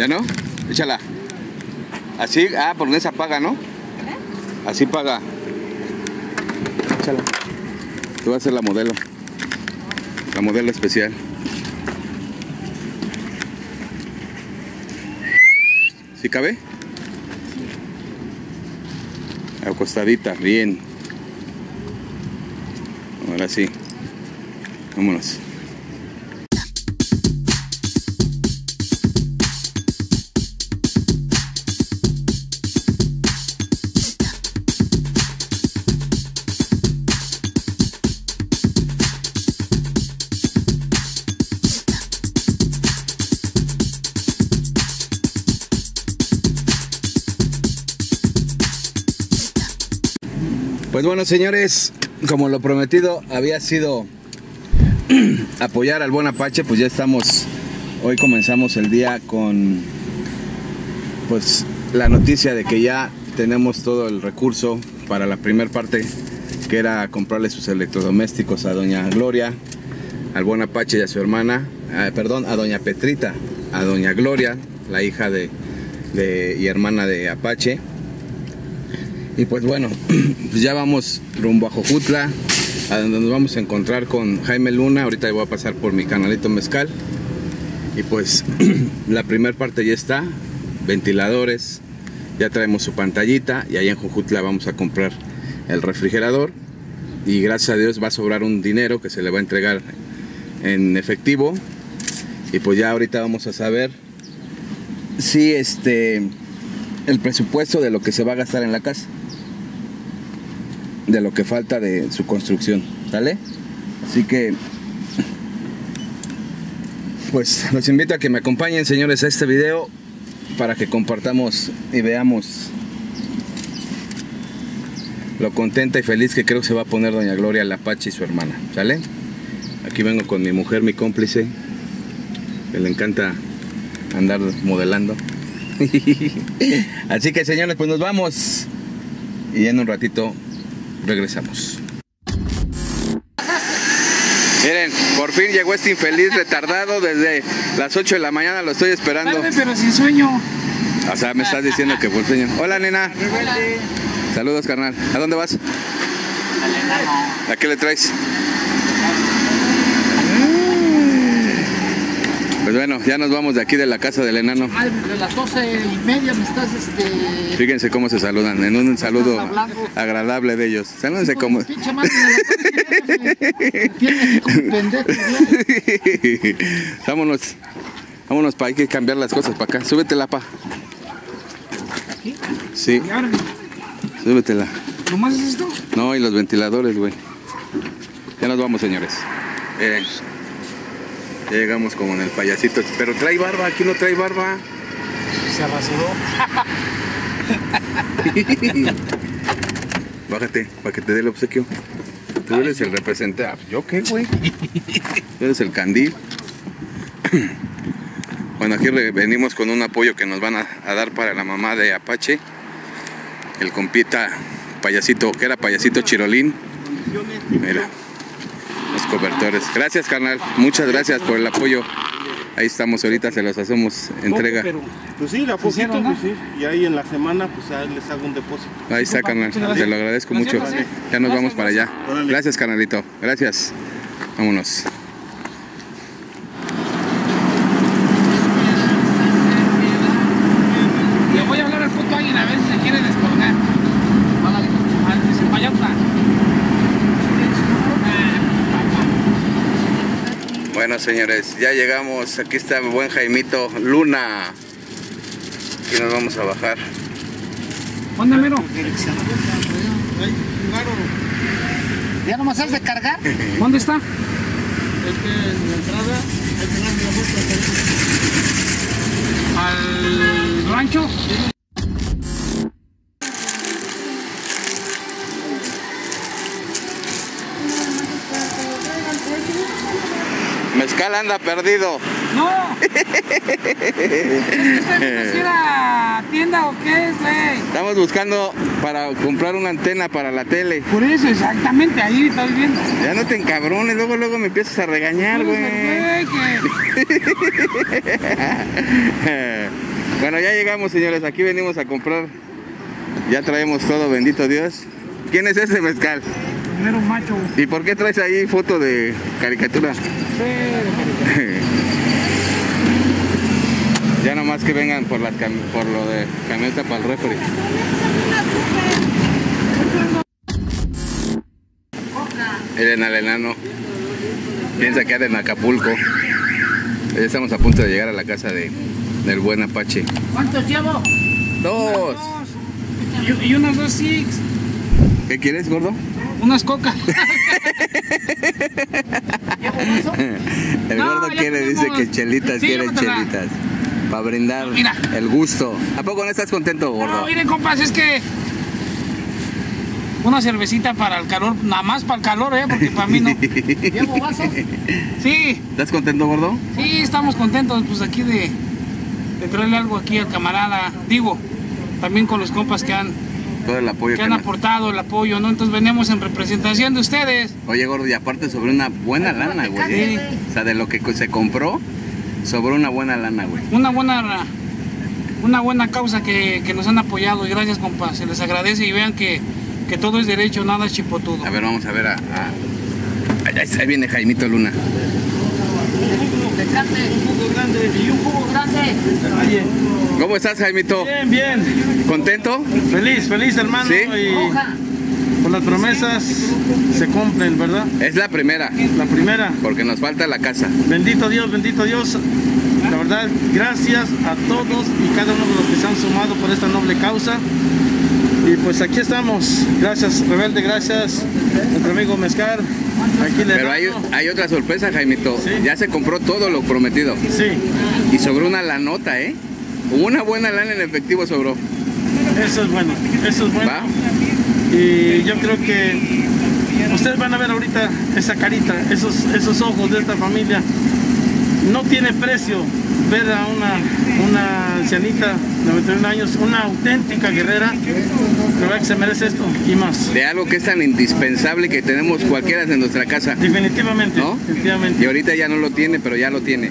¿Ya no? Échala. Así, ah, porque esa paga, ¿no? Así paga. Échala. Tú vas a ser la modelo. La modelo especial. ¿Sí cabe? Acostadita, bien. Ahora sí. Vámonos. Bueno, señores, como lo prometido había sido apoyar al buen Apache, pues ya estamos, hoy comenzamos el día con pues la noticia de que ya tenemos todo el recurso para la primera parte, que era comprarle sus electrodomésticos a doña Gloria, al buen Apache y a su hermana, ah, perdón, a doña Petrita, a doña Gloria, la hija de, y hermana de Apache. Y pues bueno, ya vamos rumbo a Jojutla, a donde nos vamos a encontrar con Jaime Luna. Ahorita voy a pasar por mi canalito Mezcal. Y pues la primera parte ya está, ventiladores, ya traemos su pantallita y ahí en Jojutla vamos a comprar el refrigerador. Y gracias a Dios va a sobrar un dinero que se le va a entregar en efectivo. Y pues ya ahorita vamos a saber si este el presupuesto de lo que se va a gastar en la casa de lo que falta de su construcción, ¿sale? Así que, pues los invito a que me acompañen, señores, a este video para que compartamos y veamos lo contenta y feliz que creo que se va a poner Doña Gloria Lapache y su hermana, ¿sale? Aquí vengo con mi mujer, mi cómplice, que le encanta andar modelando. Así que, señores, pues nos vamos y en un ratito regresamos. Miren, por fin llegó este infeliz retardado desde las 8 de la mañana, lo estoy esperando. Tarde, pero sin sueño. O sea, me estás diciendo que por sueño. Hola, nena. Saludos, carnal. ¿A dónde vas? ¿A qué le traes? Pues bueno, ya nos vamos de aquí de la casa del enano. Ay, de las doce y media me estás, este... Fíjense cómo se saludan, en un saludo agradable de ellos. Salúdense como... Pinche vámonos, vámonos para hay que cambiar las cosas para acá. Súbetela, pa. ¿Aquí? Sí, Y ahora, súbetela. ¿nomás es esto? No, y los ventiladores, güey. Ya nos vamos, señores. Miren. Ya llegamos como en el payasito. Pero trae barba, aquí no trae barba. Se rasuró. Bájate, para que te dé el obsequio. Tú eres el representante. Ah, ¿Yo qué, güey? Tú eres el candil. Bueno, aquí venimos con un apoyo que nos van a, a dar para la mamá de Apache. El compita payasito, que era payasito chirolín. Mira, cobertores. Gracias, carnal. Muchas gracias por el apoyo. Ahí estamos ahorita, se los hacemos entrega. Pero, Pues sí, la poquito, pues sí. Y ahí en la semana, pues ahí les hago un depósito. Ahí está, carnal. Te lo agradezco mucho. Ya nos vamos para allá. Gracias, carnalito. Gracias. Vámonos. le voy a hablar al puto alguien a ver si se quiere descolgar. Ándale, al que se payota. Bueno, señores, ya llegamos. Aquí está el buen Jaimito Luna. Aquí nos vamos a bajar. ¿Dónde, mero? ¿Ya nomás has de cargar? ¿Dónde está? Es que en la entrada hay que darle la vuelta. ¿Al rancho? Mezcal anda perdido. ¡No! ¿Es era tienda o qué es, güey? Estamos buscando para comprar una antena para la tele. Por eso, exactamente, ahí estoy viendo. Ya no te encabrones, luego luego me empiezas a regañar, eres güey. Bueno, ya llegamos, señores. Aquí venimos a comprar. Ya traemos todo, bendito Dios. ¿Quién es ese mezcal? Primero macho. ¿Y por qué traes ahí foto de caricatura? Ya nomás que vengan por, las por lo de camioneta para el refri. Miren al enano. Piensa que anda en Acapulco. Ya estamos a punto de llegar a la casa de, del buen Apache. ¿Cuántos llevo? ¡Dos! Y, y unos dos six. ¿Qué quieres, gordo? Unas coca. El No, gordo quiere, dice que chelitas, Sí, quiere chelitas. Para brindar Mira. el gusto. ¿A poco no estás contento, gordo? No, miren, compas, es que. Una cervecita para el calor, nada más para el calor, ¿eh? Porque para mí no. ¿Llevo vasos? Sí, ¿Estás contento, gordo? sí, estamos contentos, pues aquí de, de traerle algo aquí al camarada. Digo, también con los compas que han, Todo el apoyo que que han nos- aportado el apoyo, ¿no? Entonces venimos en representación de ustedes. Oye, gordo, y aparte sobre una buena lana, güey. Sí. ¿eh? O sea, de lo que se compró, sobró una buena lana, güey. Una buena, una buena causa que, que nos han apoyado y gracias, compas. Se les agradece y vean que, que todo es derecho, nada es chipotudo. A ver, vamos a ver a... a- Ahí ahí viene Jaimito Luna. Un jugo grande y un jugo grande. ¿Cómo estás, Jaimito? bien, bien. ¿Contento? Feliz, feliz hermano. Sí. Y las promesas se cumplen, ¿verdad? Es la primera, La primera. porque nos falta la casa. Bendito Dios, bendito Dios. La verdad, gracias a todos y cada uno de los que se han sumado por esta noble causa. Y pues aquí estamos. Gracias, Rebelde, gracias. Nuestro amigo Mezcar. Aquí le Pero hay, hay otra sorpresa, Jaimito. Sí. Ya se compró todo lo prometido. Sí, Y sobró una lanota, ¿eh? Una buena lana en efectivo sobró. eso es bueno. Eso es bueno. ¿Va? Y yo creo que ustedes van a ver ahorita esa carita, esos, esos ojos de esta familia. No tiene precio ver a una, una ancianita de 91 años, una auténtica guerrera, verdad que se merece esto y más. De algo que es tan indispensable que tenemos cualquiera en nuestra casa. Definitivamente, ¿No? Y ahorita ya no lo tiene, pero ya lo tiene.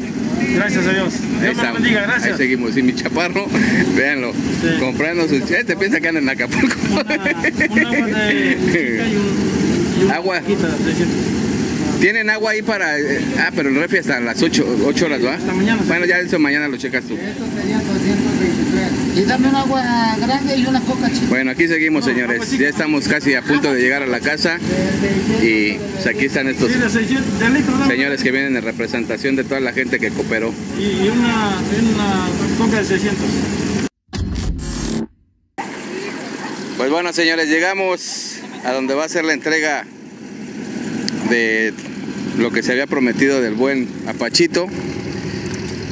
Gracias a Dios. Ahí Dios me bendiga, Ahí gracias. seguimos. Y mi chaparro, véanlo, Sí. comprando sus... Este piensa que anda en Acapulco. Una, agua de una Agua. de 600. Tienen agua ahí para... eh, ah, pero el refri hasta las 8, horas, ¿va? hasta mañana. Bueno, ya eso mañana lo checas tú. Estos serían 223. Y dame un agua grande y una coca chica. Bueno, aquí seguimos, señores. chica. Ya estamos casi a punto de llegar a la casa. Y pues, aquí están estos Sí, de 600, de litro, dame. señores que vienen en representación de toda la gente que cooperó. Y, una, una coca de 600. Pues bueno, señores, llegamos a donde va a ser la entrega de lo que se había prometido del buen Apachito.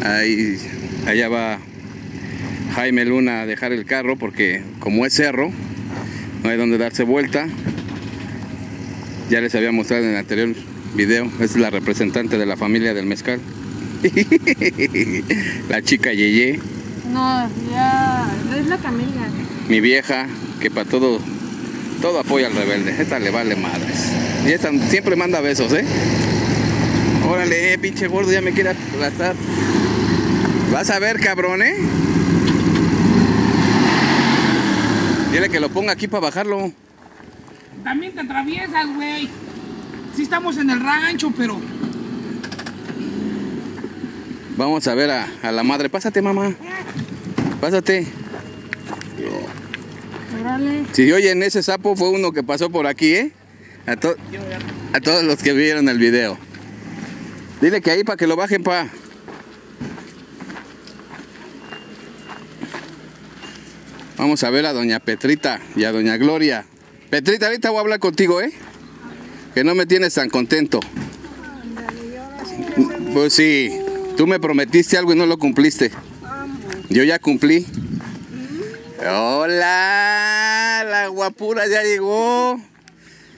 Ahí, allá va Jaime Luna a dejar el carro porque como es cerro, no hay donde darse vuelta. Ya les había mostrado en el anterior video, es la representante de la familia del mezcal. la chica Yeye. No, ya es la Camila. mi vieja, que para todo, todo apoya al rebelde. Esta le vale madres. Y esta siempre manda besos, ¿eh? Órale, eh, pinche gordo, ya me quiere aplastar. Vas a ver, cabrón, ¿eh? Dile que lo ponga aquí para bajarlo. También te atraviesas, güey. Sí estamos en el rancho, pero... Vamos a ver a, a la madre. Pásate, mamá. Pásate. Si oyen ese sapo, fue uno que pasó por aquí, ¿eh? A, a todos los que vieron el video. Dile que ahí para que lo bajen, pa. Vamos a ver a doña Petrita y a doña Gloria. Petrita, ahorita voy a hablar contigo, ¿eh? Que no me tienes tan contento. Pues sí, tú me prometiste algo y no lo cumpliste. Yo ya cumplí. Hola, la guapura ya llegó.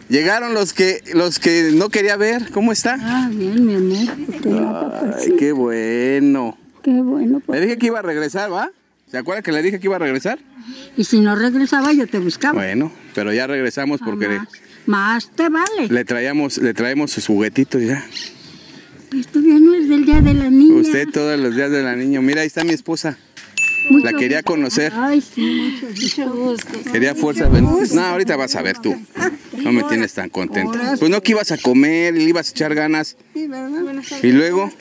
Llegaron los que los que no quería ver. ¿Cómo está? Ah, bien, mi amor. Ay, qué bueno. Qué bueno. Le Pues. dije que iba a regresar, ¿va? ¿Se acuerda que le dije que iba a regresar? Y si no regresaba, yo te buscaba. Bueno, pero ya regresamos porque Ah, más, más te vale. le traíamos le traemos sus juguetitos ya. Esto ya no es del día de la niña. Usted todos los días de la niña. Mira, ahí está mi esposa. La quería conocer. Ay, sí, mucho, mucho gusto. Quería fuerza. No, ahorita vas a ver tú. No me tienes tan contenta. Pues no que ibas a comer y le ibas a echar ganas. Sí, ¿verdad? Y luego,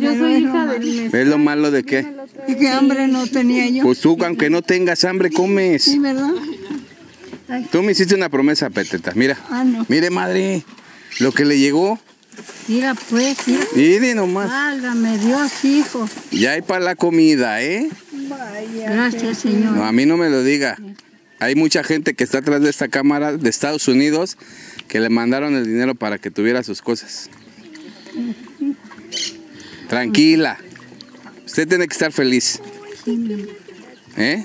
Yo soy hija del ¿ves lo malo de qué? Y que hambre no tenía yo. Pues tú, aunque no tengas hambre, comes. Sí, ¿verdad? Tú me hiciste una promesa, Peteta. Mira. Ah, no. Mire, madre, lo que le llegó. Mira, pues, mira. Mire nomás. Válgame Dios, hijo. Ya hay para la comida, ¿eh? Gracias, Señor. No, a mí no me lo diga. Hay mucha gente que está atrás de esta cámara de Estados Unidos que le mandaron el dinero para que tuviera sus cosas. Tranquila. Usted tiene que estar feliz. ¿Eh?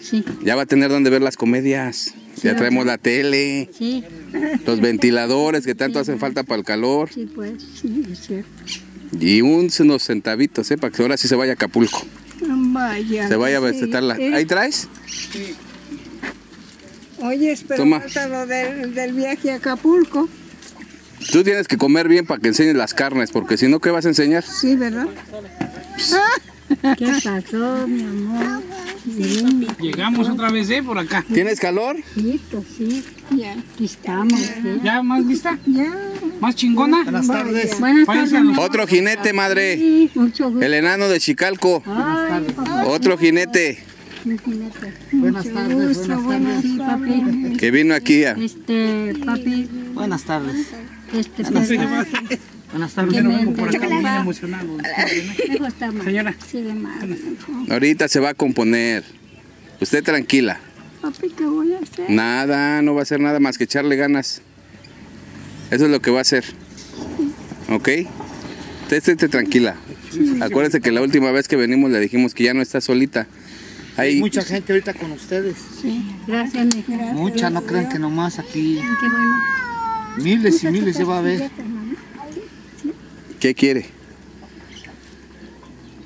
Sí, Ya va a tener donde ver las comedias. Ya traemos la tele, sí, los ventiladores que tanto hacen falta para el calor. sí, pues, sí, es cierto. Y un- unos centavitos, ¿eh? Para que ahora sí se vaya a Acapulco. Vaya. Se vaya a sí, visitar la... sí. ¿Ahí traes? Oye, pero Toma. falta lo del, del viaje a Acapulco. Tú tienes que comer bien para que enseñes las carnes, porque si no, ¿qué vas a enseñar? Sí, ¿verdad? ¿Qué pasó, mi amor? Sí, Llegamos otra vez, ¿eh? Por acá. ¿Tienes calor? hijito, sí. Ya. Aquí estamos, sí. ¿Ya más lista? Ya. ¿Más chingona? Buenas tardes. Buenas tardes. Otro jinete, madre. Sí, mucho gusto. El enano de Chicalco. Ay, papá, Otro jinete mi jinete. Buenas tardes, Gusto, buenas buenas tardes. Sí, papi. que vino aquí a... Este, papi, Buenas tardes. este. Buenas Que tardes. me Por acá enteraba. emocionado. Señora. Sí, de más. Ahorita se va a componer. Usted tranquila. Papi, ¿qué voy a hacer? Nada, no va a hacer nada más que echarle ganas. Eso es lo que va a hacer. ¿Ok? Esté tranquila. Acuérdese que la última vez que venimos le dijimos que ya no está solita. Hay mucha gente ahorita con ustedes. Sí, gracias, mi hija. Mucha, no crean que nomás aquí. Qué bueno. Miles y miles ya va a haber. ¿qué quiere?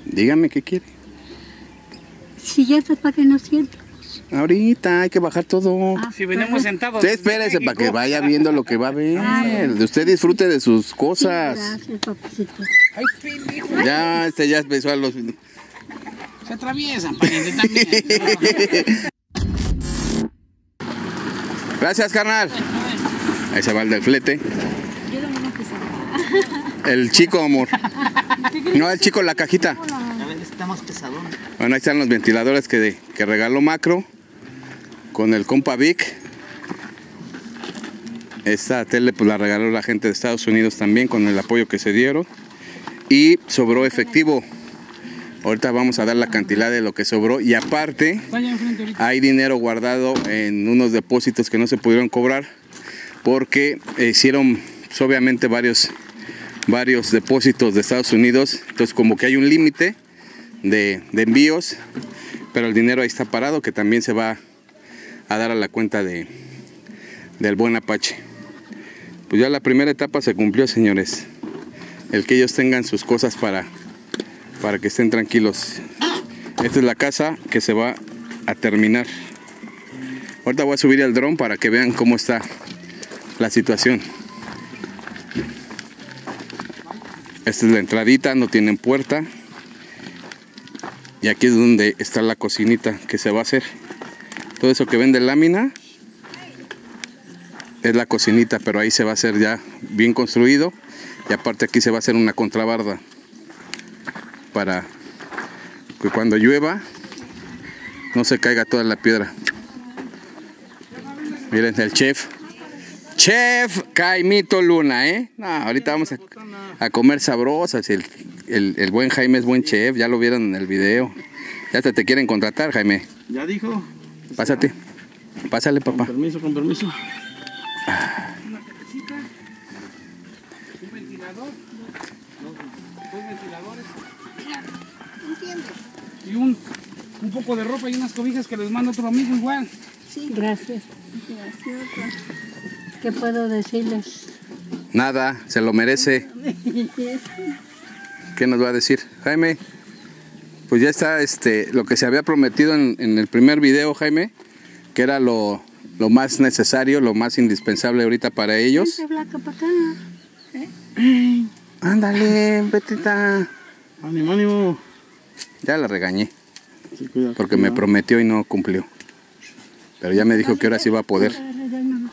Dígame qué quiere. Silletas para que no sienta. Ahorita hay que bajar todo. Si venimos sentados. Usted espérese para que vaya viendo lo que va a ver. Usted disfrute de sus cosas. Gracias. Ay. Ya, este ya empezó a los... Se atraviesan, pariente, también. Gracias, carnal. Ahí se va el del flete. El chico, amor. No, el chico, la cajita. A ver, está más pesadón. Bueno, ahí están los ventiladores que, que regaló Macro con el compa Vic. Esta tele pues la regaló la gente de Estados Unidos también con el apoyo que se dieron. Y sobró efectivo. Ahorita vamos a dar la cantidad de lo que sobró. Y aparte, hay dinero guardado en unos depósitos que no se pudieron cobrar porque hicieron pues, obviamente varios, varios depósitos de Estados Unidos. Entonces como que hay un límite de, de envíos, pero el dinero ahí está parado que también se va a dar a la cuenta de, del buen Apache. Pues ya la primera etapa se cumplió, señores. El que ellos tengan sus cosas para, para que estén tranquilos. Esta es la casa que se va a terminar. Ahorita voy a subir el dron para que vean cómo está la situación. Esta es la entradita, no tienen puerta. Y aquí es donde está la cocinita que se va a hacer. Todo eso que ven de lámina es la cocinita, pero ahí se va a hacer ya bien construido. Y aparte aquí se va a hacer una contrabarda para que cuando llueva no se caiga toda la piedra. Miren el chef. Chef Caimito Luna, ¿eh? Ahorita vamos a, comer sabrosas. El, el- el buen Jaime es buen chef, ya lo vieron en el video. Ya te, te quieren contratar, Jaime. Ya dijo. Pásate. Pásale, Con papá. permiso, con permiso. Un ventilador. Dos ventiladores. Y un, un poco de ropa y unas cobijas que les manda otro amigo igual. Gracias. ¿Qué puedo decirles? Nada, se lo merece. ¿Qué nos va a decir? Jaime, pues ya está este, lo que se había prometido en, en el primer video, Jaime, que era lo, lo más necesario, lo más indispensable ahorita para ellos. Acá. Ándale, Betita. Ánimo, ánimo. Ya la regañé. Sí, cuidado. porque me prometió y no cumplió. Pero ya me dijo que ahora sí va a poder.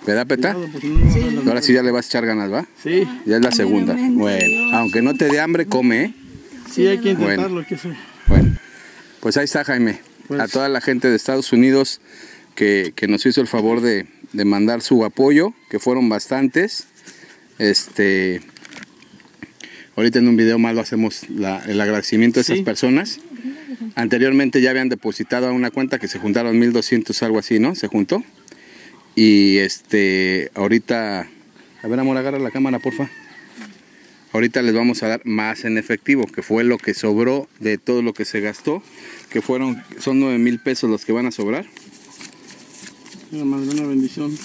¿Verdad, Peta? La- Ahora sí ya le vas a echar ganas, ¿va? Sí, Ya es la segunda. Bueno, aunque no te dé hambre, come, ¿eh? sí, hay que Bueno. intentarlo. que sí. Pues ahí está Jaime. Pues- A toda la gente de Estados Unidos que, que nos hizo el favor de, de mandar su apoyo, que fueron bastantes. Este, ahorita en un video más lo hacemos la- el agradecimiento a esas Sí. personas. Anteriormente ya habían depositado a una cuenta que se juntaron 1200 algo así, ¿no? Se juntó. Y este, ahorita, a ver amor, agarra la cámara, porfa. Ahorita les vamos a dar más en efectivo, que fue lo que sobró de todo lo que se gastó, que fueron, son 9 mil pesos los que van a sobrar. Mira, madre, una bendición.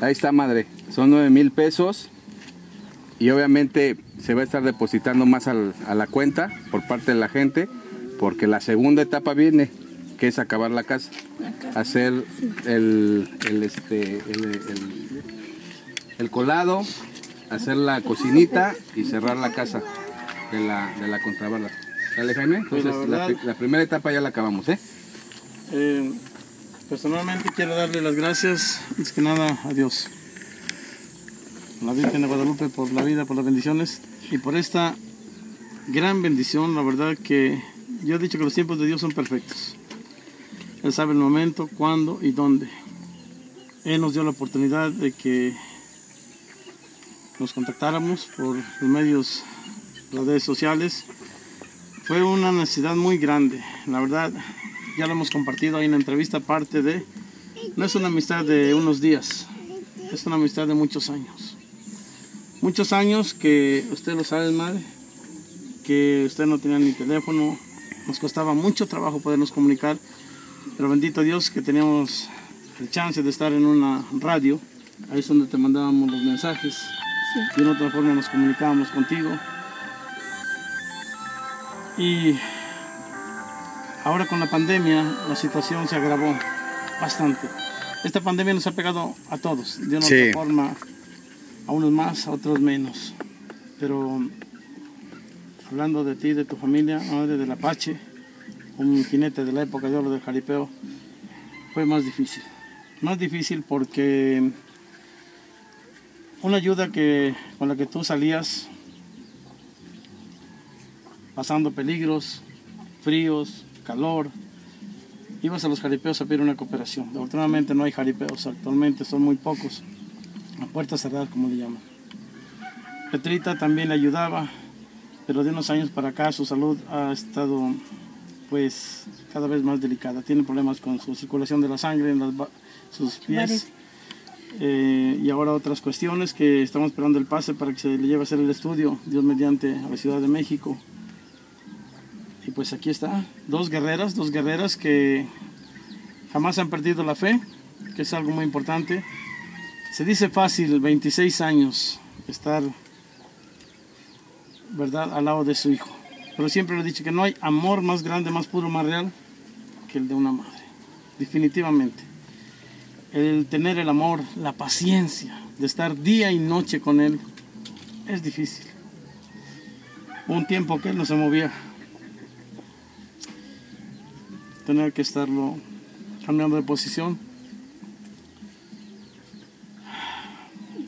Ahí está, madre, son 9 mil pesos y obviamente se va a estar depositando más al- a la cuenta por parte de la gente, porque la segunda etapa viene, que es acabar la casa, hacer el, el, este, el, el- el colado, hacer la cocinita y cerrar la casa de la, de la contrabala. ¿Sale, Jaime? Pues la Entonces, la, primera etapa ya la acabamos, ¿eh? Eh, personalmente quiero darle las gracias, antes que nada, a Dios. A la Virgen de Guadalupe por la vida, por las bendiciones y por esta gran bendición. La verdad que yo he dicho que los tiempos de Dios son perfectos. Él sabe el momento, cuándo y dónde. Él nos dio la oportunidad de que nos contactáramos por los medios, las redes sociales. Fue una necesidad muy grande. La verdad, ya lo hemos compartido ahí en la entrevista, parte de... No es una amistad de unos días, es una amistad de muchos años. Muchos años que usted lo sabe, madre, que usted no tenía ni teléfono, nos costaba mucho trabajo podernos comunicar, pero bendito Dios que teníamos el chance de estar en una radio, ahí es donde te mandábamos los mensajes, de otra forma nos comunicábamos contigo. Y ahora con la pandemia la situación se agravó bastante. Esta pandemia nos ha pegado a todos, de una Sí. otra forma, a unos más, a otros menos. Pero hablando de ti, de tu familia, madre del Apache, un jinete de la época de oro del jaripeo, fue más difícil. Más difícil porque una ayuda que, con la que tú salías pasando peligros, fríos, calor, ibas a los jaripeos a pedir una cooperación. Afortunadamente no hay jaripeos, actualmente son muy pocos, a puertas cerradas como le llaman. Petrita también le ayudaba, pero de unos años para acá su salud ha estado pues cada vez más delicada. Tiene problemas con su circulación de la sangre en sus pies. Eh, y ahora otras cuestiones que estamos esperando el pase para que se le lleve a hacer el estudio, Dios mediante, a la Ciudad de México. Y pues aquí está, dos guerreras, dos guerreras que jamás han perdido la fe, que es algo muy importante. Se dice fácil, 26 años, estar, ¿verdad?, al lado de su hijo. Pero siempre le he dicho que no hay amor más grande, más puro, más real que el de una madre. Definitivamente. El tener el amor, la paciencia de estar día y noche con él es difícil. Hubo Un tiempo que él no se movía. Tener que estarlo cambiando de posición.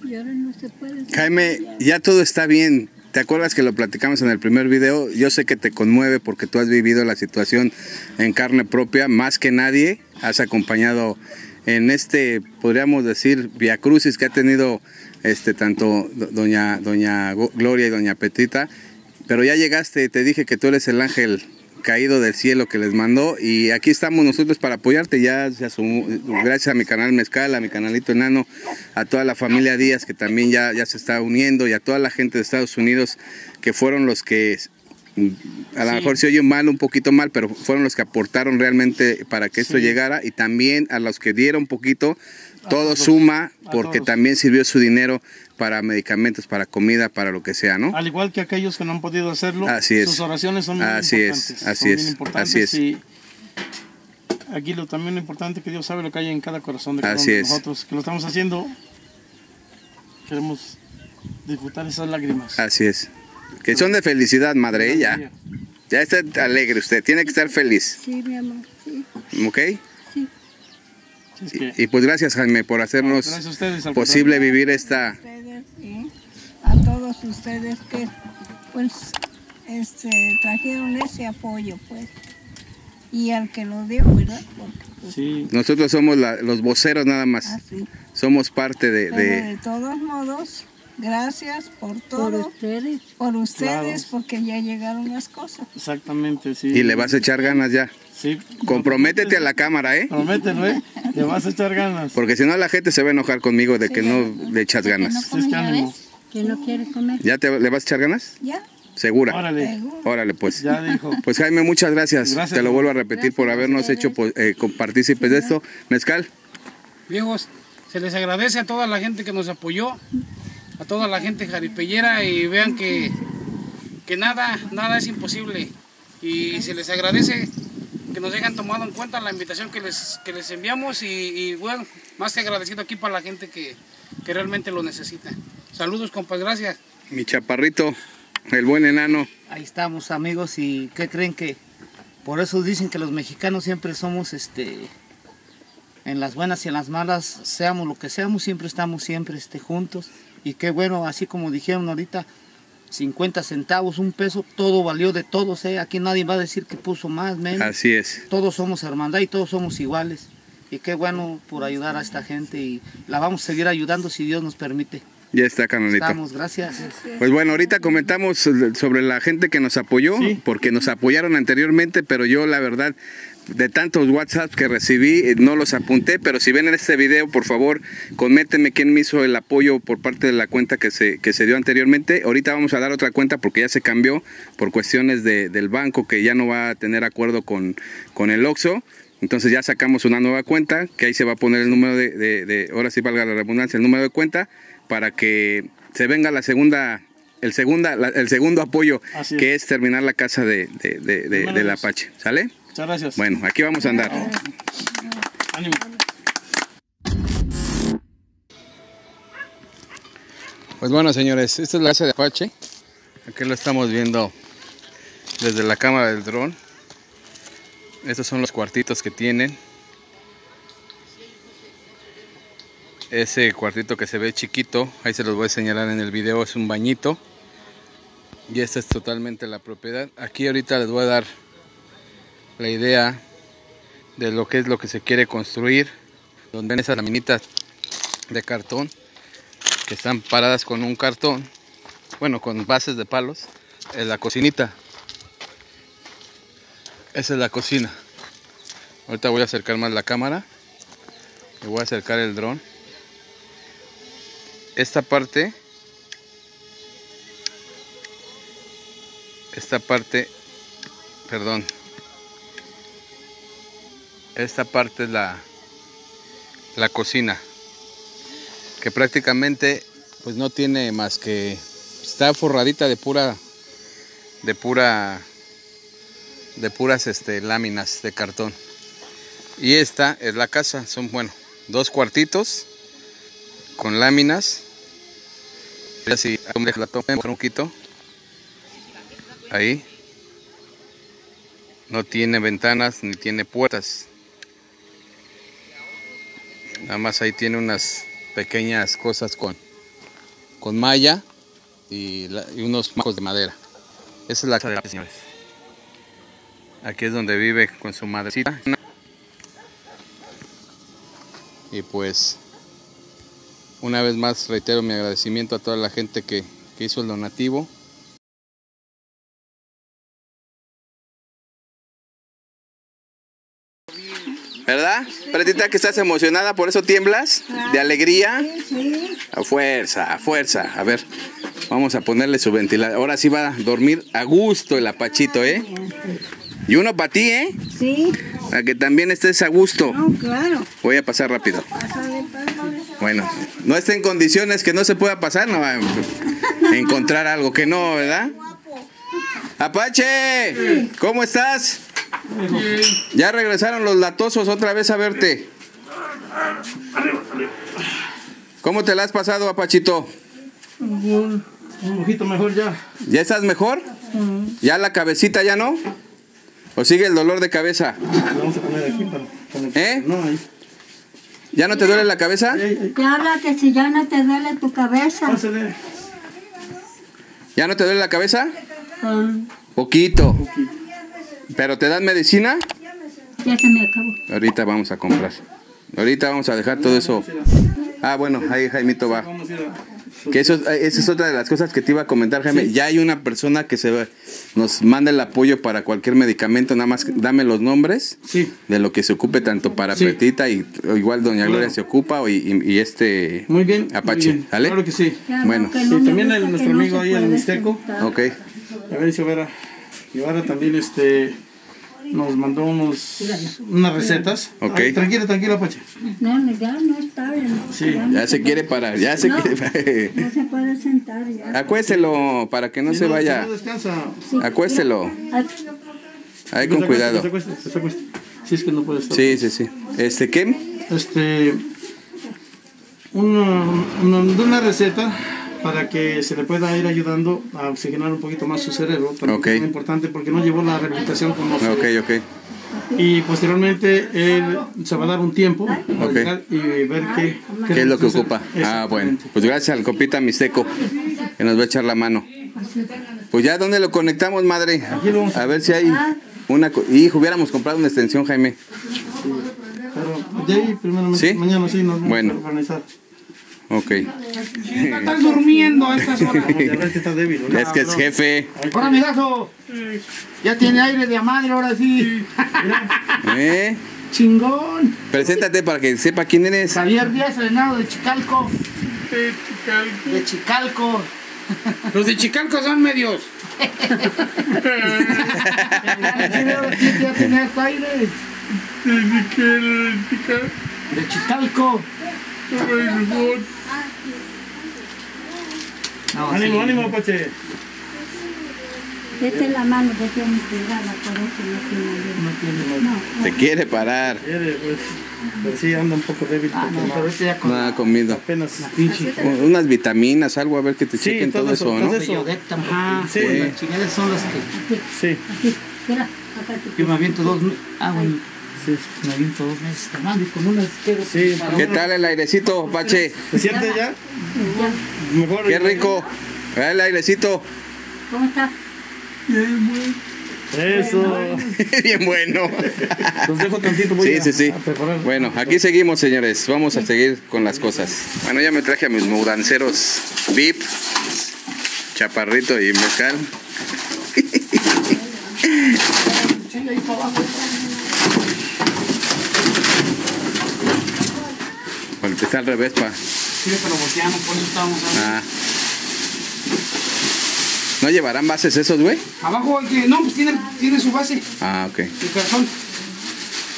Y ahora no se puede. Jaime, ya todo está bien. ¿Te acuerdas que lo platicamos en el primer video? Yo sé que te conmueve porque tú has vivido la situación en carne propia, más que nadie. Has acompañado en este, podríamos decir, Via Crucis que ha tenido este, tanto do- doña, doña Gloria y doña Petrita. Pero ya llegaste, te dije que tú eres el ángel caído del cielo que les mandó y aquí estamos nosotros para apoyarte ya gracias a mi canal Mezcal, a mi canalito Enano, a toda la familia Díaz que también ya, ya se está uniendo y a toda la gente de Estados Unidos que fueron los que a lo Sí. mejor se oye mal, un poquito mal, pero fueron los que aportaron realmente para que esto Sí. llegara y también a los que dieron poquito, A todo todos, suma porque todos. también sirvió su dinero para medicamentos, para comida, para lo que sea, ¿no? Al igual que aquellos que no han podido hacerlo, Así es. sus oraciones son muy Así es, importantes. así son bien es, importantes así es. Y aquí lo también lo importante es que Dios sabe lo que hay en cada corazón de cada Así uno de nosotros, que lo estamos haciendo, queremos disfrutar esas lágrimas. Así es. Que son de felicidad, madre, ella. Ya está alegre usted, tiene que estar feliz, Sí, mi amor, sí. ¿ok? Sí. Y pues gracias Jaime por hacernos a ustedes, posible vivir esta... Ustedes, sí. A todos ustedes que, pues, este, trajeron ese apoyo, pues. Y al que lo dio, ¿verdad? Porque, pues, Sí, Nosotros somos la- los voceros nada más, así. somos parte de... Pero de- de todos modos, gracias por Por todo. ustedes. Por ustedes, Claro. porque ya llegaron las cosas. exactamente, sí. Y le vas a echar ganas ya. Sí. Comprométete a la cámara, ¿eh? Promételo, ¿eh? Le vas a echar ganas. Porque si no la gente se va a enojar conmigo de que no le echas ganas. Sí, es que. Que no quiere comer. ¿Ya te, le vas a echar ganas? ¿Ya? Segura. Órale. Órale, pues. ya dijo. Pues Jaime, muchas gracias. Gracias, Te lo vuelvo a repetir por habernos hecho pues, eh, con- partícipes de esto. Mezcal, Viejos, se les agradece a toda la gente que nos apoyó, a toda la gente jaripellera y vean que, que nada, nada es imposible. Y se les agradece que nos hayan tomado en cuenta la invitación que les, que les enviamos y, y, bueno, más que agradecido aquí para la gente que, que realmente lo necesita. Saludos, compas, gracias. mi chaparrito, el buen enano. Ahí estamos amigos y ¿qué creen que? Por eso dicen que los mexicanos siempre somos este en las buenas y en las malas, seamos lo que seamos, siempre estamos siempre este, juntos. Y qué bueno, así como dijeron ahorita, 50 centavos, un peso, todo valió de todos, ¿eh? Aquí nadie va a decir que puso más, menos. Así es. Todos somos hermandad y todos somos iguales. Y qué bueno por ayudar a esta gente y la vamos a seguir ayudando si Dios nos permite. Ya está, canalito. Estamos, gracias. Pues bueno, ahorita comentamos sobre la gente que nos apoyó, Sí. porque nos apoyaron anteriormente, pero yo la verdad, de tantos WhatsApps que recibí, eh, no los apunté, pero si ven en este video, por favor, coméntenme quién me hizo el apoyo por parte de la cuenta que se, que se dio anteriormente. Ahorita vamos a dar otra cuenta porque ya se cambió por cuestiones de- del banco que ya no va a tener acuerdo con, con el OXO. Entonces ya sacamos una nueva cuenta, que ahí se va a poner el número de, de- de- ahora sí valga la redundancia, el número de cuenta, para que se venga la segunda, el segunda, la- el segundo apoyo, que es terminar la casa de, de, de- del. Apache. ¿Sale? Muchas gracias. Bueno, aquí vamos a andar. Ánimo. Pues bueno, señores, esta es la casa de Apache. Aquí lo estamos viendo desde la cámara del dron. Estos son los cuartitos que tienen. Ese cuartito que se ve chiquito, ahí se los voy a señalar en el video, es un bañito. Y esta es totalmente la propiedad. Aquí ahorita les voy a dar la idea de lo que es lo que se quiere construir. Donde esas laminitas de cartón que están paradas con un cartón, bueno, con bases de palos, es la cocinita. Esa es la cocina. Ahorita voy a acercar más la cámara y voy a acercar el dron. Esta parte, esta parte, perdón, esta parte es la, la cocina que prácticamente pues no tiene más que está forradita de pura de pura de puras este, láminas de cartón. Y esta es la casa son bueno dos cuartitos con láminas. Así la tomen un poquito. Ahí. No tiene ventanas ni tiene puertas nada más ahí tiene unas pequeñas cosas con, con malla y, la- y unos marcos de madera. Esa es la casa de la señores. Aquí es donde vive con su madrecita. Y pues, una vez más reitero mi agradecimiento a toda la gente que, que hizo el donativo. Pretita que estás emocionada, por eso tiemblas de alegría. A fuerza, a fuerza. A ver, vamos a ponerle su ventilador. Ahora sí va a dormir a gusto el apachito, ¿eh? Y uno para ti, ¿eh? sí, Para que también estés a gusto. no, claro. Voy a pasar rápido. Bueno, no esté en condiciones que no se pueda pasar, no va a encontrar algo que no, ¿verdad? Apache, ¿cómo estás? Ya regresaron los latosos otra vez a verte. ¿Cómo te la has pasado, Apachito? Un poquito mejor ya. ¿Ya estás mejor? ¿Ya la cabecita ya no? ¿O sigue el dolor de cabeza? Vamos a poner aquí para. para ¿Eh? No, ahí. ¿Ya no te duele la cabeza? Te habla que si ya no te duele tu cabeza. Pásale. ¿Ya no te duele la cabeza? Poquito. ¿Pero te dan medicina? Ya se me acabó. Ahorita vamos a comprar. Ahorita vamos a dejar todo eso. Ah, bueno, ahí Jaimito va. Que eso, esa es otra de las cosas que te iba a comentar, Jaime. Ya hay una persona que se va- nos manda el apoyo para cualquier medicamento. Nada más dame los nombres Sí. de lo que se ocupe tanto para Sí. Petita y igual Doña Gloria Claro. se ocupa o y, y- y este Muy bien. muy Apache, bien. ¿vale? Claro que sí. Ya, Bueno. no también el- nuestro no amigo ahí, el Mixteco. Ok. A ver, Chavera. Y ahora también este nos mandó unos unas recetas. Ok. Ay, tranquila, tranquila, Pache. No, no, ya no está bien. Sí. Ya no Ya se quiere parar, ya se No. quiere. No se puede sentar ya. Acuéstelo para que no Si se vaya. si no descansa. Acuéstelo. Ah, Ahí con cuidado. Si es que no puede estar. Sí, sí, sí. Este, ¿qué? Este. Una, una, una receta para que se le pueda ir ayudando a oxigenar un poquito más su cerebro. También Ok. es importante porque no llevó la rehabilitación como se- Ok, ok. Y posteriormente él se va a dar un tiempo para y ver qué, ¿Qué es lo que ocupa? Ah, bueno. Pues gracias al copita Mixteco que nos va a echar la mano. Pues ya, ¿dónde lo conectamos, madre? A- ver si hay una... Hijo, hubiéramos comprado una extensión, Jaime. Pero de ahí, primeramente, ¿Sí? mañana sí nos vamos Bueno. a organizar. Ok. Estás durmiendo a estas horas. Vamos a ver que está débil. ¿no? Es que es jefe. Ahora, mirazo. Ya tiene aire de madre, ahora sí. ¿Eh? Chingón. Preséntate para que sepa quién eres. Javier Díaz, Renado de Chicalco. De Chicalco. Los de Chicalco son medios. Ya tiene harto aire. De Chicalco. No, sí. Ánimo, ánimo, Pache. Esta es la mano que tiene pegada, por eso no tiene. No tiene. No, Te quiere parar. Quiere, pues. Pero sí anda un poco débil. Ah, no, pero ahorita ya con comido. Apenas. pinche. Unas vitaminas, algo, a ver que te Sí, chequen todo, todo eso, eso, ¿no? todo eso. Ajá, sí. Pues Las chingadas son las que. Sí, así, mira, acá te Yo me aviento dos meses. Ah, bueno. Sí. Me aviento dos meses. Tomando y con unas quiero. Sí. para ¿Qué uno. tal el airecito, Pache? ¿Se siente ya? Mejor. Qué rico. El airecito. ¿Cómo está? Eso. Bien bueno. Los dejo tantito. Voy Sí, a, sí, sí. preparar. Bueno, aquí seguimos, señores. Vamos a seguir con las cosas. Bueno, ya me traje a mis mudanceros VIP, Chaparrito y Mezcal. Está al revés, pa. Sí, pero volteamos, por eso estábamos. Ah. ¿No llevarán bases esos, güey? Abajo, el que, no, pues tiene, tiene su base, Ah, ok. el cartón.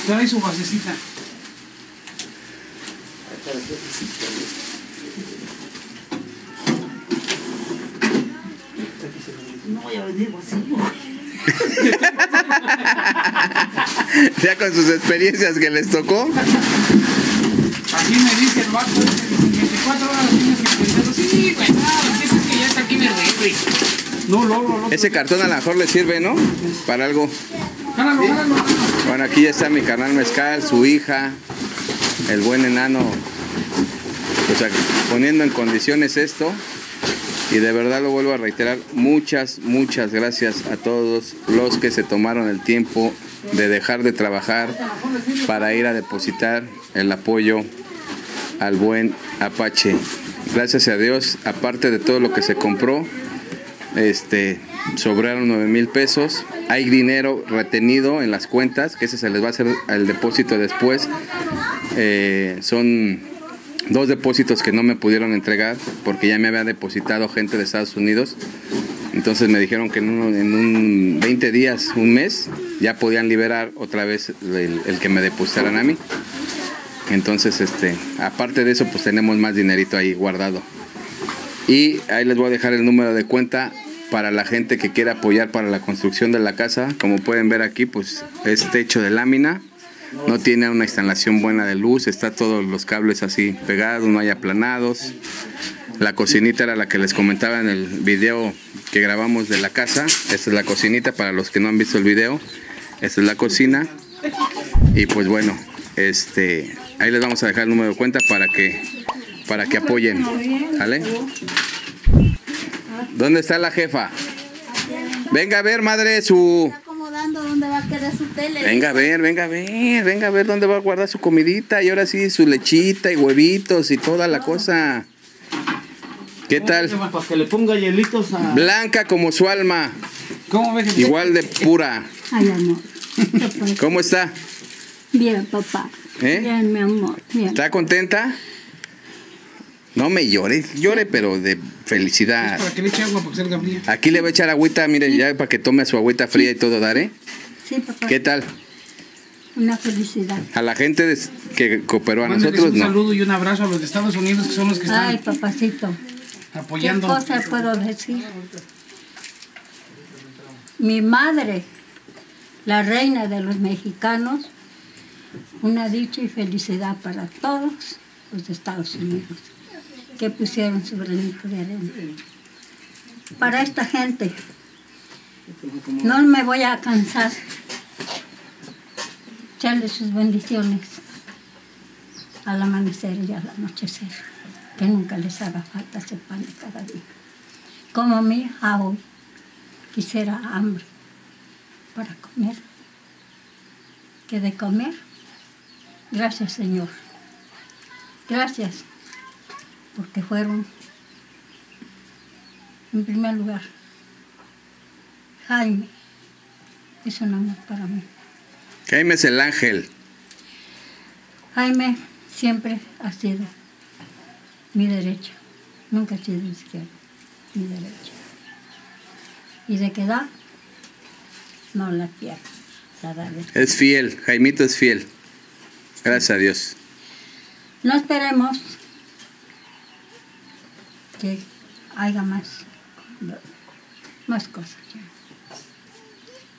Trae su basecita. No voy a venir vacío. Ya con sus experiencias que les tocó. Así me dice el vato, en 24 horas tienes que. Sí, güey, no, es que ya está aquí en el refri. No, no, no, no. Ese cartón a lo mejor le sirve, ¿no? Para algo. Jálalo, jálalo, jálalo. Bueno, aquí ya está mi canal Mezcal, su hija, el buen enano, pues aquí, poniendo en condiciones esto. Y de verdad lo vuelvo a reiterar, muchas, muchas gracias a todos los que se tomaron el tiempo de dejar de trabajar para ir a depositar el apoyo al buen Apache. Gracias a Dios, aparte de todo lo que se compró, este, sobraron 9 mil pesos. Hay dinero retenido en las cuentas, que ese se les va a hacer el depósito después. Eh, son dos depósitos que no me pudieron entregar porque ya me había depositado gente de Estados Unidos. Entonces me dijeron que en, un 20 días, un mes, ya podían liberar otra vez el, el que me depositaran a mí. Entonces, este, aparte de eso, pues tenemos más dinerito ahí guardado. Y ahí les voy a dejar el número de cuenta para la gente que quiera apoyar para la construcción de la casa. Como pueden ver aquí, pues es techo de lámina. No tiene una instalación buena de luz, está todos los cables así pegados, no hay aplanados. La cocinita era la que les comentaba en el video que grabamos de la casa. Esta es la cocinita para los que no han visto el video. Esta es la cocina. Y pues bueno, este ahí les vamos a dejar el número de cuenta para que para que apoyen. ¿Vale? ¿Dónde está la jefa? Venga a ver, madre, su acomodando dónde va a quedar su tele. Venga a ver, venga a ver, venga a ver dónde va a guardar su comidita y ahora sí su lechita y huevitos y toda la cosa. ¿Qué tal? Para que le ponga hielitos a... Blanca como su alma, ¿Cómo ves? igual de pura. Ay, amor. ¿Cómo está? Bien, papá. ¿Eh? Bien, mi amor. Bien. ¿Está contenta? No me llore, llore pero de felicidad. Para que le eche agua salga fría. Aquí le voy a echar agüita, mire, ya para que tome su agüita fría y todo, ¿daré? Sí, papá. ¿Qué tal? Una felicidad. A la gente que cooperó a nosotros, un no. saludo y un abrazo a los de Estados Unidos que son los que están Ay, papacito. ¿Qué apoyando. cosa puedo decir? Mi madre, la reina de los mexicanos, una dicha y felicidad para todos los Estados Unidos que pusieron su granito de arena. Para esta gente, no me voy a cansar. Echarle sus bendiciones al amanecer y al anochecer. Que nunca les haga falta ese pan de cada día. Como mi hija hoy quisiera hambre para comer. Que de comer, gracias Señor. Gracias, porque fueron, en primer lugar, Jaime es un amor para mí. Jaime es el ángel. Jaime siempre ha sido mi derecha, nunca ha sido izquierda, mi derecha. Y de qué da, no la pierdo, la da de- Es fiel, Jaimito es fiel. Gracias a Dios. No esperemos que haya más, más cosas.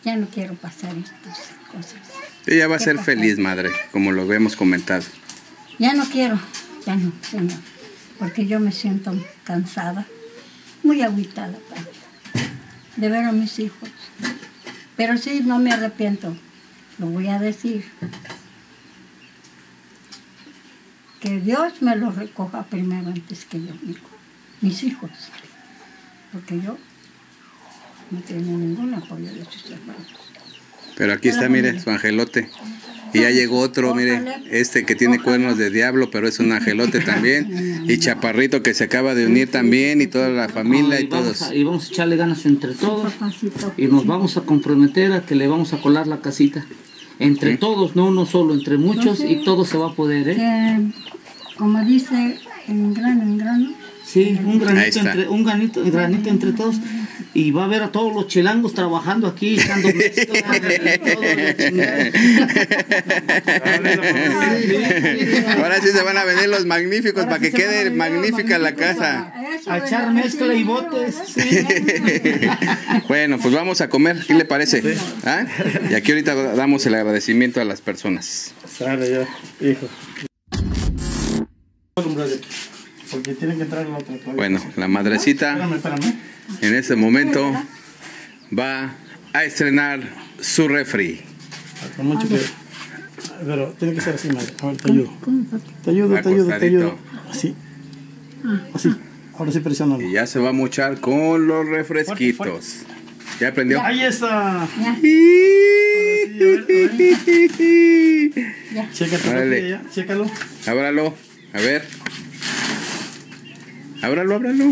Ya, no quiero pasar estas cosas. Ella va a ¿Qué ser feliz, madre, como lo hemos comentado. Ya no quiero, ya no, Señor, porque yo me siento cansada, muy aguitada, Padre, de ver a mis hijos. Pero sí, no me arrepiento, lo voy a decir. Que Dios me los recoja primero antes que yo, mi- mis hijos, porque yo no tengo ningún apoyo de sus hermanos. Pero aquí está, mire, su angelote. Y ya llegó otro, mire, este que tiene cuernos de diablo, pero es un angelote también. Y Chaparrito que se acaba de unir también, y toda la familia y todos. a- y vamos a echarle ganas entre todos. Y nos vamos a comprometer a que le vamos a colar la casita. Entre todos, no uno solo, entre muchos y todo se va a poder, ¿eh? que, como dice, en grano en grano, Sí, un granito, entre, un granito, un granito entre todos. Y va a ver a todos los chilangos trabajando aquí, echando mezcla. Ahora sí se van a venir los magníficos para que quede magnífica la casa. A echar mezcla y sí, botes. Bueno, pues vamos a comer, ¿qué le parece? ¿Ah? Y aquí ahorita damos el agradecimiento a las personas. Sale ya, hijo. Porque tiene que entrar la otra. todavía. Bueno, la madrecita Espérame, espérame. en este momento va a estrenar su refri. Con mucho cuidado. Pero tiene que ser así, madre. A ver, te ayudo. Te ayudo, te ayudo, te ayudo. Así. Así. Ahora sí presiona. Y ya se va a mochar con los refresquitos. ¿Ya aprendió? Ahí está. Ya, Sí, a ver, a ver. ya. Ya, chécalo. Ábralo, a ver. Ábralo, ábralo.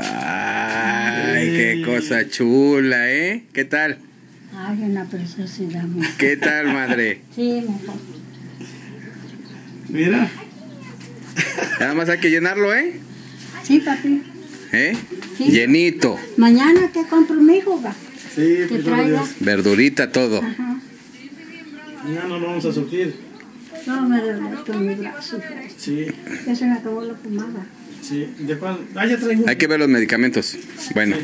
Ay, qué cosa chula, ¿eh? ¿Qué tal? Ay, una preciosidad. mi- ¿Qué tal, madre? Sí, mejor. Mira. Nada más hay que llenarlo, ¿eh? Sí, papi. ¿Eh? Sí. Llenito. Mañana que compro mi hijo, va. Sí, Que primero traiga. Dios. Verdurita, todo. Ajá. Ya no lo vamos a surtir. No me duele mi brazo. Sí, Ya se me acabó la pomada. Sí. ¿De cuál? Ah, ya traigo. Hay que ver los medicamentos. Bueno.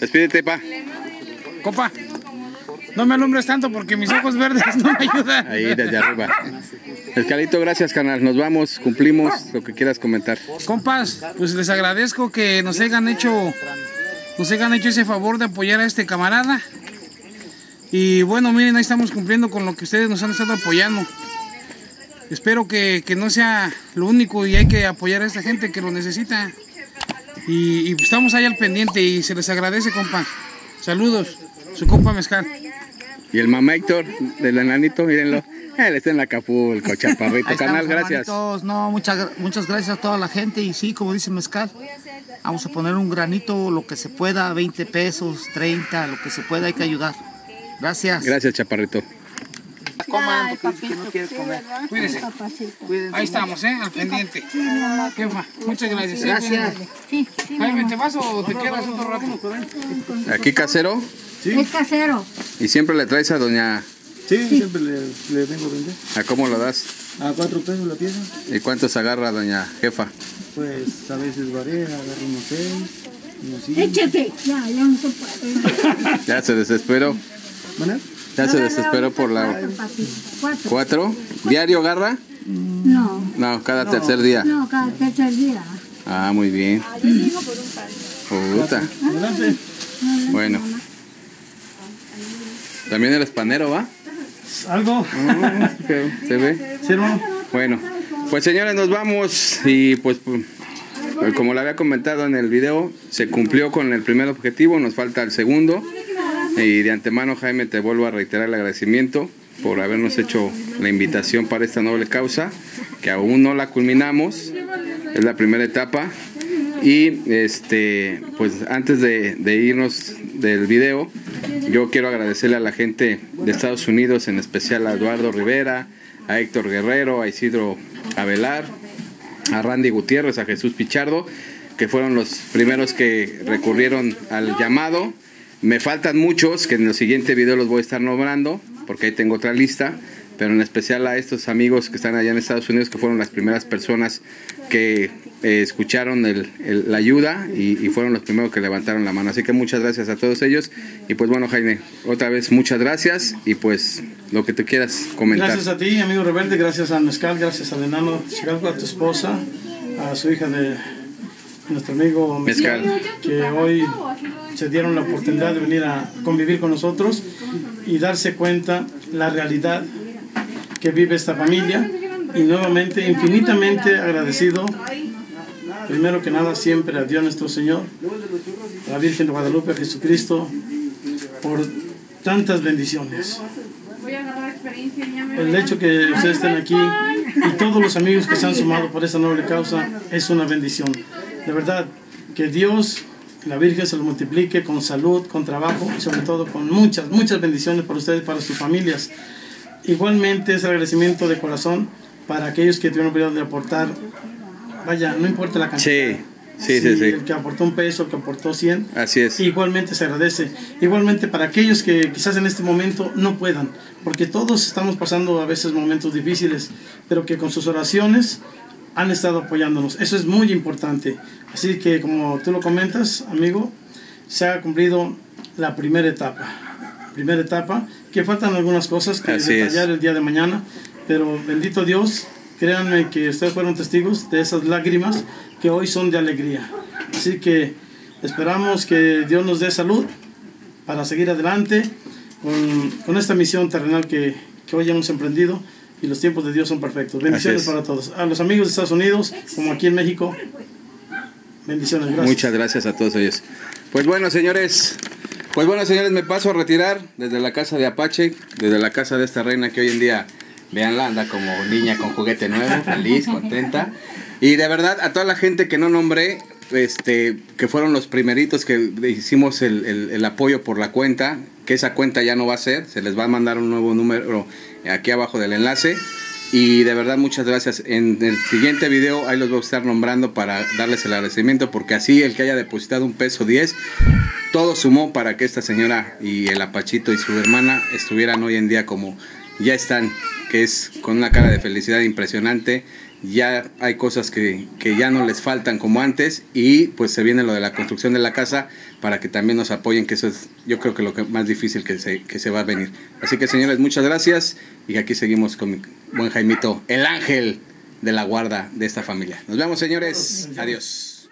Despídete, pa. Copa, no me alumbres tanto porque mis ojos verdes no me ayudan. Ahí desde arriba. Escalito, gracias, canal. Nos vamos, cumplimos lo que quieras comentar. Compas, pues les agradezco que nos hayan hecho, nos hayan hecho ese favor de apoyar a este camarada. Y bueno, miren, ahí estamos cumpliendo con lo que ustedes nos han estado apoyando. Espero que, que no sea lo único y hay que apoyar a esta gente que lo necesita. Y, y estamos ahí al pendiente y se les agradece, compa. Saludos, su compa Mezcal. Y el mamá Héctor del enanito, mírenlo. Él está en Acapulco, chaparrito. Canal, gracias. hermanitos. No, muchas, muchas gracias a toda la gente y sí, como dice Mezcal, vamos a poner un granito, lo que se pueda, 20 pesos, 30, lo que se pueda, hay que ayudar. Gracias. Gracias, chaparrito. Coman porque no quiere comer. Cuídense. Ahí estamos, ¿eh? Al pendiente. Jefa, muchas gracias. ¿eh? Gracias. Sí, sí, Jaime, ¿te vas o te quedas otro rato? Aquí casero. es casero. Y siempre le traes a doña. Sí, siempre le, le vengo a vender. ¿A cómo lo das? A cuatro pesos la pieza. ¿Y cuántos agarra doña jefa? Pues a veces varía, agarro unos seis. Échate. Ya, ya no se puede. Ya se desesperó. ¿Maná? Ya se desesperó por la. Cuatro, papi, Cuatro. ¿Cuatro? ¿Diario agarra? No, No, cada tercer día. no, cada tercer día. Ah, muy bien. Puta. Adelante. Bueno. También eres panero, ¿va? ¿Algo? ¿Se ve? Sí, hermano. Bueno, pues señores, nos vamos y pues, pues, como le había comentado en el video, se cumplió con el primer objetivo, nos falta el segundo. Y de antemano, Jaime, te vuelvo a reiterar el agradecimiento por habernos hecho la invitación para esta noble causa, que aún no la culminamos, es la primera etapa. Y este, pues antes de, irnos del video, yo quiero agradecerle a la gente de Estados Unidos, en especial a Eduardo Rivera, a Héctor Guerrero, a Isidro Avelar, a Randy Gutiérrez, a Jesús Pichardo, que fueron los primeros que recurrieron al llamado. Me faltan muchos, que en el siguiente video los voy a estar nombrando, porque ahí tengo otra lista, pero en especial a estos amigos que están allá en Estados Unidos, que fueron las primeras personas que eh, escucharon el- la ayuda y, fueron los primeros que levantaron la mano. Así que muchas gracias a todos ellos. Y pues bueno, Jaime, otra vez muchas gracias y pues lo que tú quieras comentar. Gracias a ti, amigo rebelde, gracias a Mezcal, gracias al enano Chicago, a tu esposa, a su hija de nuestro amigo Mezcal, que hoy se dieron la oportunidad de venir a convivir con nosotros y darse cuenta la realidad que vive esta familia. Y nuevamente infinitamente agradecido primero que nada siempre a Dios nuestro Señor, a la Virgen de Guadalupe, a Jesucristo por tantas bendiciones. El hecho que ustedes estén aquí y todos los amigos que se han sumado por esta noble causa es una bendición. De verdad, que Dios y la Virgen se lo multiplique con salud, con trabajo y sobre todo con muchas, muchas bendiciones para ustedes, para sus familias. Igualmente es agradecimiento de corazón para aquellos que tuvieron oportunidad de aportar. Vaya, no importa la cantidad. Sí, sí, sí, sí. El que aportó un peso, el que aportó 100, Así es. Igualmente se agradece. Igualmente para aquellos que quizás en este momento no puedan, porque todos estamos pasando a veces momentos difíciles, pero que con sus oraciones han estado apoyándonos. Eso es muy importante. Así que como tú lo comentas, amigo, se ha cumplido la primera etapa. Primera etapa, que faltan algunas cosas que Así es. detallar el día de mañana, pero bendito Dios, créanme que ustedes fueron testigos de esas lágrimas que hoy son de alegría. Así que esperamos que Dios nos dé salud para seguir adelante con, con esta misión terrenal que, que hoy hemos emprendido y los tiempos de Dios son perfectos. Bendiciones para todos. A los amigos de Estados Unidos, como aquí en México, bendiciones. Gracias. Muchas gracias a todos ellos. Pues bueno, señores. Pues bueno, señores, me paso a retirar desde la casa de Apache, desde la casa de esta reina que hoy en día, veanla, anda como niña con juguete nuevo, feliz, contenta. Y de verdad, a toda la gente que no nombré, este, que fueron los primeritos que hicimos el, el- el apoyo por la cuenta, que esa cuenta ya no va a ser, se les va a mandar un nuevo número aquí abajo del enlace. Y de verdad muchas gracias. En el siguiente video ahí los voy a estar nombrando para darles el agradecimiento porque así el que haya depositado un peso 10, todo sumó para que esta señora y el apachito y su hermana estuvieran hoy en día como ya están, que es con una cara de felicidad impresionante. Ya hay cosas que, que ya no les faltan como antes y pues se viene lo de la construcción de la casa para que también nos apoyen, que eso es yo creo que lo que más difícil que se, que se va a venir. Así que señores, muchas gracias y aquí seguimos con mi buen Jaimito, el ángel de la guarda de esta familia. Nos vemos señores, adiós.